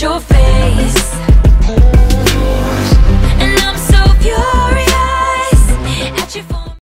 your face.